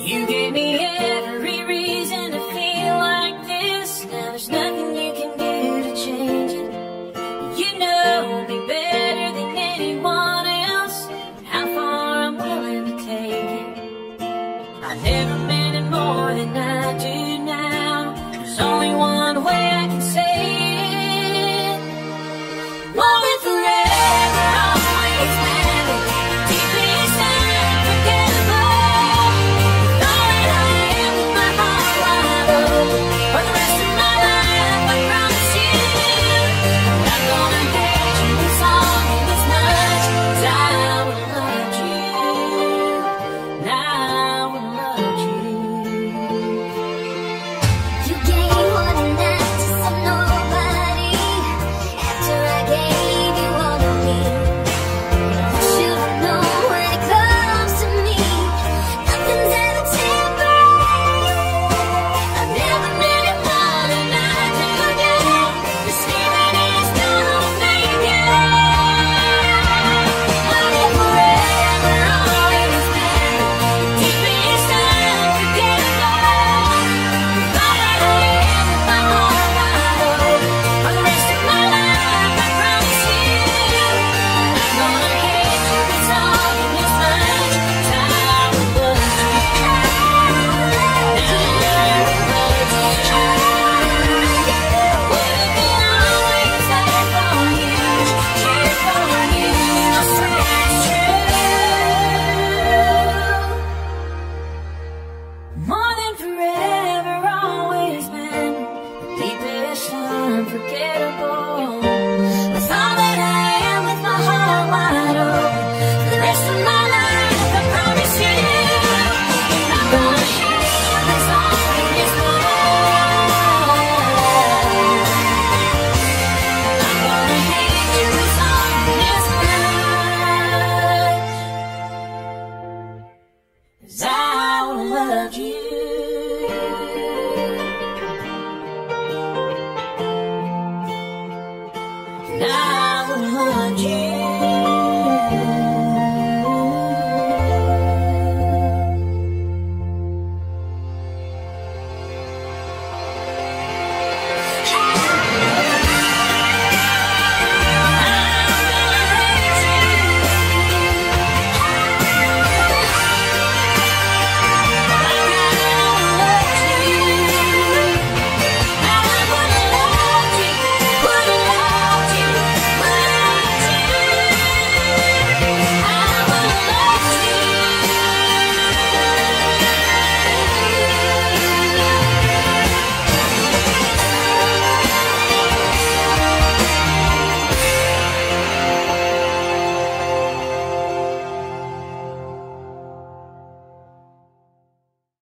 You gave me everything.